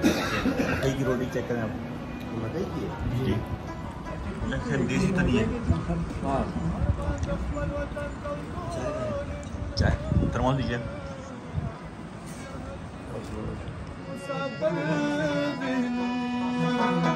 देगी रोटी चेक करें आप खैर देसी तो नहीं है चाय थर्मोस दीजिए Thank you.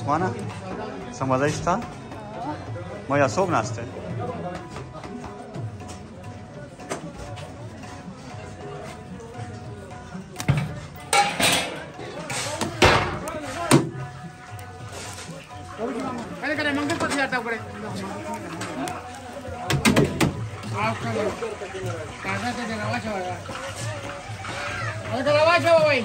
Osmana? Sam vas zaista šta? Moja sobna ste. Kare kare mangal pat jata upare. Aapka kaasa te rawa chawa. Kare rawa chawa bhai.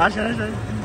Acha, acha.